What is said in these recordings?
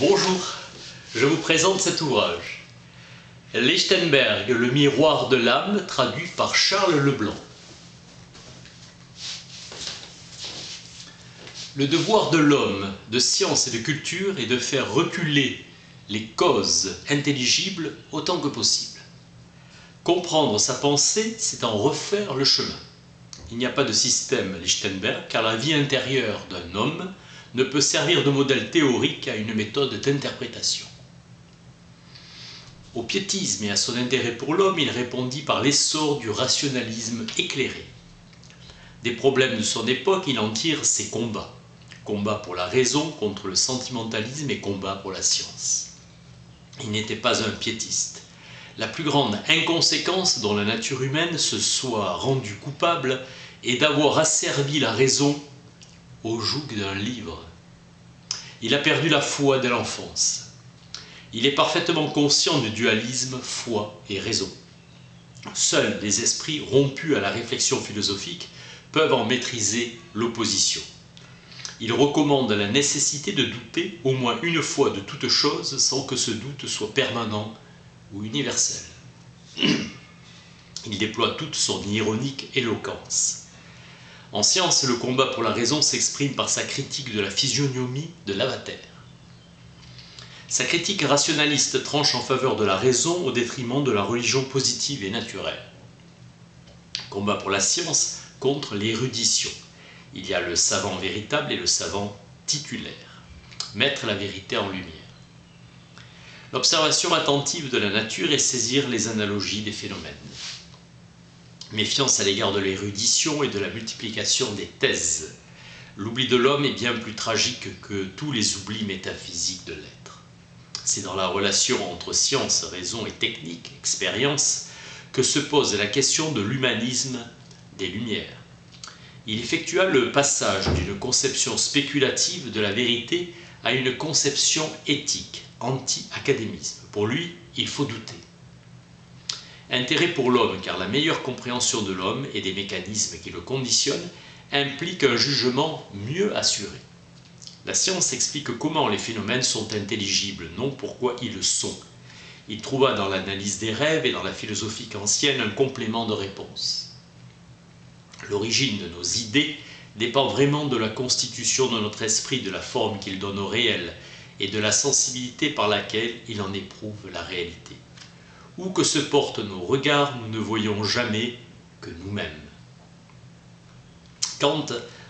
Bonjour, je vous présente cet ouvrage. Lichtenberg, le miroir de l'âme, traduit par Charles Leblanc. Le devoir de l'homme de science et de culture est de faire reculer les causes intelligibles autant que possible. Comprendre sa pensée, c'est en refaire le chemin. Il n'y a pas de système Lichtenberg, car la vie intérieure d'un homme ne peut servir de modèle théorique à une méthode d'interprétation. Au piétisme et à son intérêt pour l'homme, il répondit par l'essor du rationalisme éclairé. Des problèmes de son époque, il en tire ses combats. Combat pour la raison contre le sentimentalisme et combat pour la science. Il n'était pas un piétiste. La plus grande inconséquence dont la nature humaine se soit rendue coupable est d'avoir asservi la raison au joug d'un livre. Il a perdu la foi dès l'enfance. Il est parfaitement conscient du dualisme foi et raison. Seuls les esprits rompus à la réflexion philosophique peuvent en maîtriser l'opposition. Il recommande la nécessité de douter au moins une fois de toute chose sans que ce doute soit permanent ou universel. Il déploie toute son ironique éloquence. En science, le combat pour la raison s'exprime par sa critique de la physionomie de l'avatar. Sa critique rationaliste tranche en faveur de la raison au détriment de la religion positive et naturelle. Combat pour la science contre l'érudition. Il y a le savant véritable et le savant titulaire. Mettre la vérité en lumière. L'observation attentive de la nature et saisir les analogies des phénomènes méfiance à l'égard de l'érudition et de la multiplication des thèses. L'oubli de l'homme est bien plus tragique que tous les oublis métaphysiques de l'être. C'est dans la relation entre science, raison et technique, expérience, que se pose la question de l'humanisme des Lumières. Il effectua le passage d'une conception spéculative de la vérité à une conception éthique, anti-académisme. Pour lui, il faut douter. Intérêt pour l'homme, car la meilleure compréhension de l'homme et des mécanismes qui le conditionnent implique un jugement mieux assuré. La science explique comment les phénomènes sont intelligibles, non pourquoi ils le sont. Il trouva dans l'analyse des rêves et dans la philosophie ancienne un complément de réponse. L'origine de nos idées dépend vraiment de la constitution de notre esprit, de la forme qu'il donne au réel et de la sensibilité par laquelle il en éprouve la réalité. Où que se portent nos regards, nous ne voyons jamais que nous-mêmes. Kant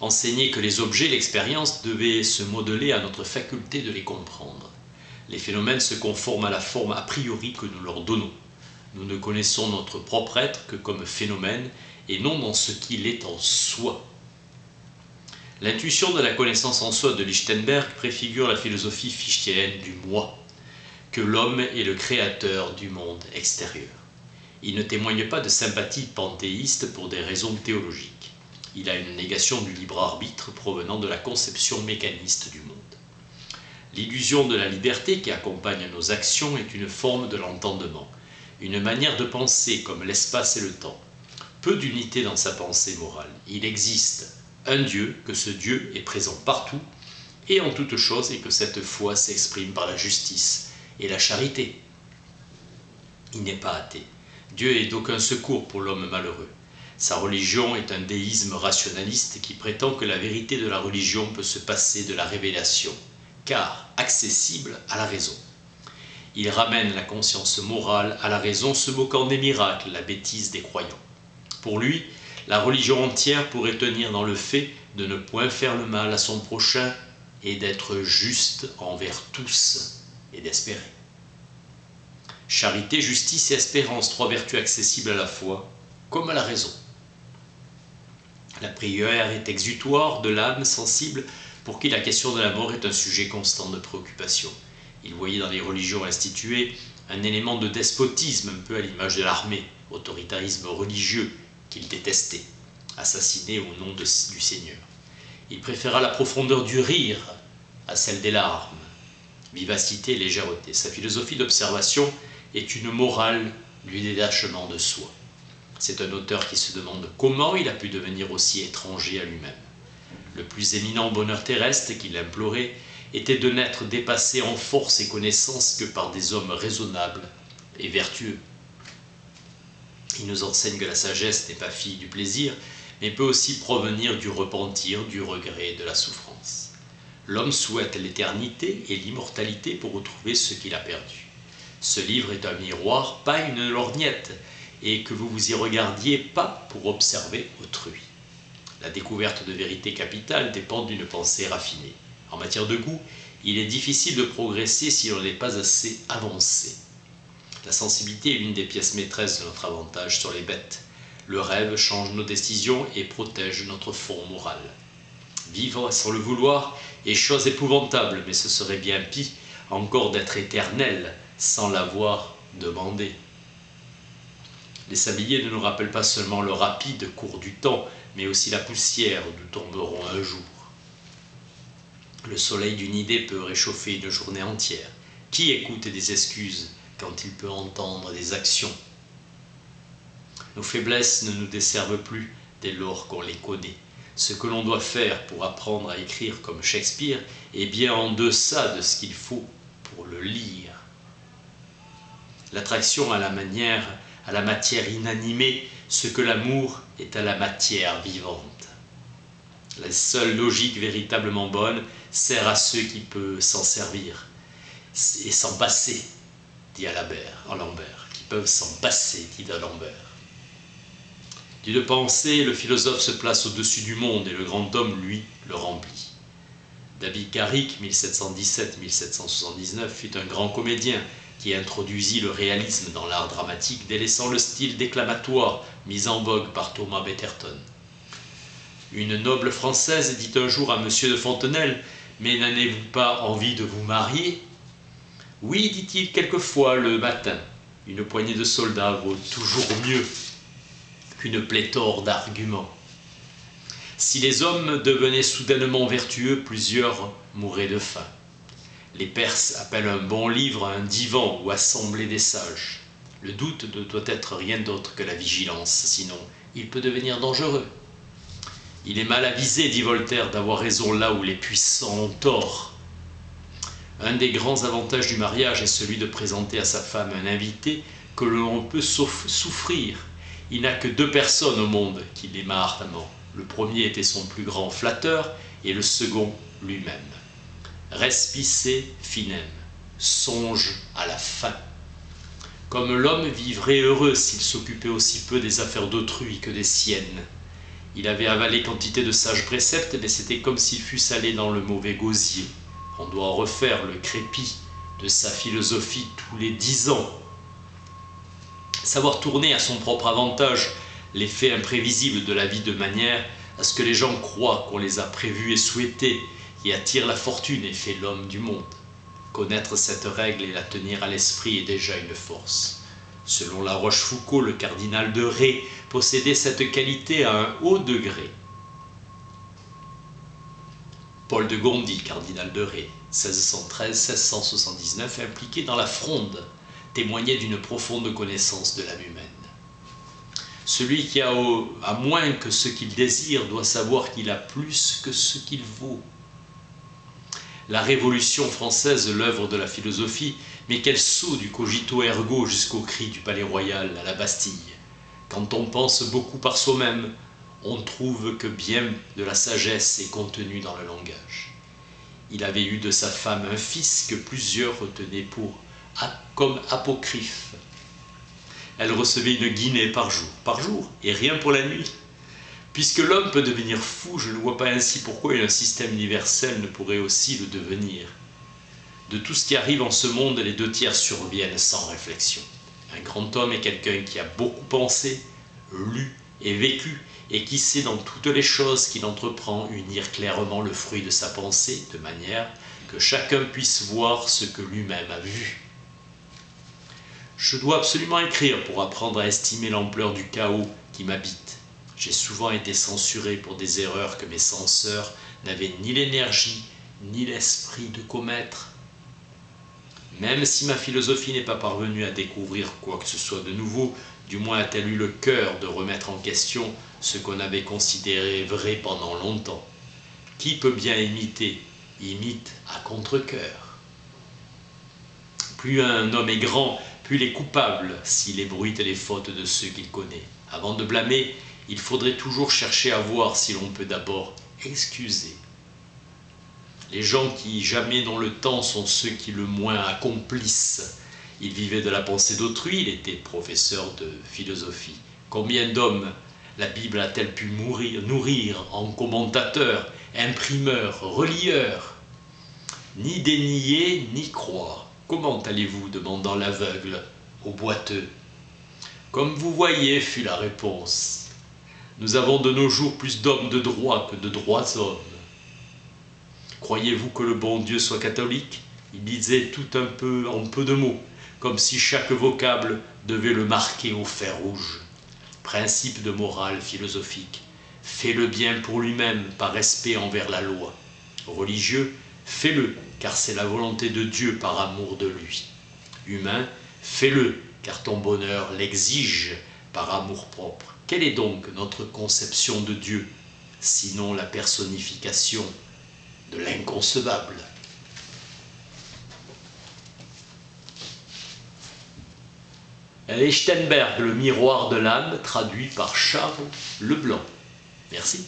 enseignait que les objets, l'expérience, devaient se modeler à notre faculté de les comprendre. Les phénomènes se conforment à la forme a priori que nous leur donnons. Nous ne connaissons notre propre être que comme phénomène et non dans ce qu'il est en soi. L'intuition de la connaissance en soi de Lichtenberg préfigure la philosophie fichtienne du moi que l'homme est le créateur du monde extérieur. Il ne témoigne pas de sympathie panthéiste pour des raisons théologiques. Il a une négation du libre arbitre provenant de la conception mécaniste du monde. L'illusion de la liberté qui accompagne nos actions est une forme de l'entendement, une manière de penser comme l'espace et le temps. Peu d'unité dans sa pensée morale. Il existe un Dieu, que ce Dieu est présent partout et en toute chose et que cette foi s'exprime par la justice, et la charité. Il n'est pas athée. Dieu est d'aucun secours pour l'homme malheureux. Sa religion est un déisme rationaliste qui prétend que la vérité de la religion peut se passer de la révélation, car accessible à la raison. Il ramène la conscience morale à la raison, se moquant des miracles, la bêtise des croyants. Pour lui, la religion entière pourrait tenir dans le fait de ne point faire le mal à son prochain et d'être juste envers tous et d'espérer. Charité, justice et espérance, trois vertus accessibles à la foi comme à la raison. La prière est exutoire de l'âme sensible pour qui la question de la mort est un sujet constant de préoccupation. Il voyait dans les religions instituées un élément de despotisme un peu à l'image de l'armée, autoritarisme religieux qu'il détestait, assassiné au nom du Seigneur. Il préféra la profondeur du rire à celle des larmes, vivacité et légèreté. Sa philosophie d'observation est une morale du détachement de soi. C'est un auteur qui se demande comment il a pu devenir aussi étranger à lui-même. Le plus éminent bonheur terrestre qu'il implorait était de n'être dépassé en force et connaissance que par des hommes raisonnables et vertueux. Il nous enseigne que la sagesse n'est pas fille du plaisir, mais peut aussi provenir du repentir, du regret et de la souffrance. L'homme souhaite l'éternité et l'immortalité pour retrouver ce qu'il a perdu. Ce livre est un miroir, pas une lorgnette, et que vous vous y regardiez pas pour observer autrui. La découverte de vérités capitales dépend d'une pensée raffinée. En matière de goût, il est difficile de progresser si l'on n'est pas assez avancé. La sensibilité est l'une des pièces maîtresses de notre avantage sur les bêtes. Le rêve change nos décisions et protège notre fond moral. Vivre sans le vouloir est chose épouvantable, mais ce serait bien pis encore d'être éternel sans l'avoir demandé. Les sabliers ne nous rappellent pas seulement le rapide cours du temps, mais aussi la poussière où nous tomberons un jour. Le soleil d'une idée peut réchauffer une journée entière. Qui écoute des excuses quand il peut entendre des actions? Nos faiblesses ne nous desservent plus dès lors qu'on les connaît. Ce que l'on doit faire pour apprendre à écrire comme Shakespeare est bien en deçà de ce qu'il faut pour le lire. L'attraction à la manière, à la matière inanimée, ce que l'amour est à la matière vivante. La seule logique véritablement bonne sert à ceux qui peuvent s'en servir et s'en passer, dit Alabert, en Lambert, qui peuvent s'en passer, dit D'Alembert. D'une pensée, le philosophe se place au-dessus du monde et le grand homme, lui, le remplit. David Garrick, 1717-1779, fut un grand comédien qui introduisit le réalisme dans l'art dramatique, délaissant le style déclamatoire mis en vogue par Thomas Betterton. Une noble Française dit un jour à M. de Fontenelle Mais n'avez-vous pas envie de vous marier Oui, dit-il quelquefois le matin. Une poignée de soldats vaut toujours mieux qu'une pléthore d'arguments. Si les hommes devenaient soudainement vertueux, plusieurs mourraient de faim. Les Perses appellent un bon livre un divan ou assemblée des sages. Le doute ne doit être rien d'autre que la vigilance, sinon il peut devenir dangereux. Il est mal avisé, dit Voltaire, d'avoir raison là où les puissants ont tort. Un des grands avantages du mariage est celui de présenter à sa femme un invité que l'on peut souffrir. Il n'a que deux personnes au monde qui l'aiment ardemment. Le premier était son plus grand flatteur et le second lui-même. Respice finem, songe à la fin. Comme l'homme vivrait heureux s'il s'occupait aussi peu des affaires d'autrui que des siennes. Il avait avalé quantité de sages préceptes, mais c'était comme s'il fût salé dans le mauvais gosier. On doit refaire le crépi de sa philosophie tous les dix ans. Savoir tourner à son propre avantage l'effet imprévisible de la vie de manière à ce que les gens croient qu'on les a prévus et souhaités qui attire la fortune et fait l'homme du monde. Connaître cette règle et la tenir à l'esprit est déjà une force. Selon La Rochefoucauld, le cardinal de Ré possédait cette qualité à un haut degré. Paul de Gondi, cardinal de Ré, 1613-1679, impliqué dans la fronde, témoignait d'une profonde connaissance de l'âme humaine. Celui qui a, moins que ce qu'il désire doit savoir qu'il a plus que ce qu'il vaut la Révolution française, l'œuvre de la philosophie, mais quel saut du cogito ergo jusqu'au cri du palais royal à la Bastille. Quand on pense beaucoup par soi-même, on trouve que bien de la sagesse est contenue dans le langage. Il avait eu de sa femme un fils que plusieurs retenaient pour comme apocryphe. Elle recevait une guinée par jour, par jour, et rien pour la nuit. Puisque l'homme peut devenir fou, je ne vois pas ainsi pourquoi un système universel ne pourrait aussi le devenir. De tout ce qui arrive en ce monde, les deux tiers surviennent sans réflexion. Un grand homme est quelqu'un qui a beaucoup pensé, lu et vécu, et qui sait dans toutes les choses qu'il entreprend unir clairement le fruit de sa pensée, de manière que chacun puisse voir ce que lui-même a vu. Je dois absolument écrire pour apprendre à estimer l'ampleur du chaos qui m'habite j'ai souvent été censuré pour des erreurs que mes censeurs n'avaient ni l'énergie ni l'esprit de commettre. Même si ma philosophie n'est pas parvenue à découvrir quoi que ce soit de nouveau, du moins a-t-elle eu le cœur de remettre en question ce qu'on avait considéré vrai pendant longtemps. Qui peut bien imiter imite à contre-coeur? Plus un homme est grand, plus il est coupable s'il ébruite les fautes de ceux qu'il connaît. Avant de blâmer, il faudrait toujours chercher à voir si l'on peut d'abord excuser. Les gens qui jamais n'ont le temps sont ceux qui le moins accomplissent. Il vivait de la pensée d'autrui, il était professeur de philosophie. Combien d'hommes la Bible a-t-elle pu nourrir en commentateurs, imprimeurs, relieurs? Ni dénier, ni croire. Comment allez-vous demandant l'aveugle au boiteux. Comme vous voyez, fut la réponse. Nous avons de nos jours plus d'hommes de droit que de droits hommes. Croyez-vous que le bon Dieu soit catholique? Il disait tout un peu en peu de mots, comme si chaque vocable devait le marquer au fer rouge. Principe de morale philosophique. Fais le bien pour lui-même par respect envers la loi. Religieux, fais-le, car c'est la volonté de Dieu par amour de lui. Humain, fais-le, car ton bonheur l'exige par amour propre. Quelle est donc notre conception de Dieu, sinon la personnification de l'inconcevable? Lichtenberg, le miroir de l'âme, traduit par Charles Leblanc. Merci.